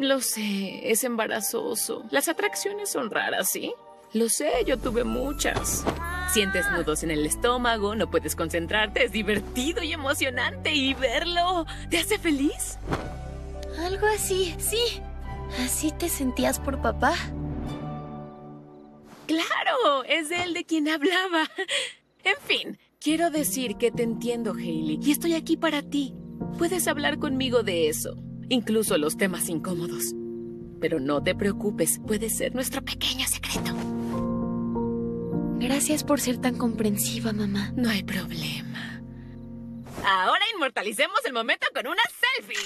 Lo sé, es embarazoso. Las atracciones son raras, ¿sí? Lo sé, yo tuve muchas. Sientes nudos en el estómago, no puedes concentrarte, es divertido y emocionante y verlo te hace feliz. Algo así, sí. ¿Así te sentías por papá? Claro, es él de quien hablaba. En fin, quiero decir que te entiendo, Hailey, y estoy aquí para ti. Puedes hablar conmigo de eso, incluso los temas incómodos. Pero no te preocupes, puede ser nuestro pequeño secreto. Gracias por ser tan comprensiva, mamá. No hay problema. Ahora inmortalicemos el momento con una selfie.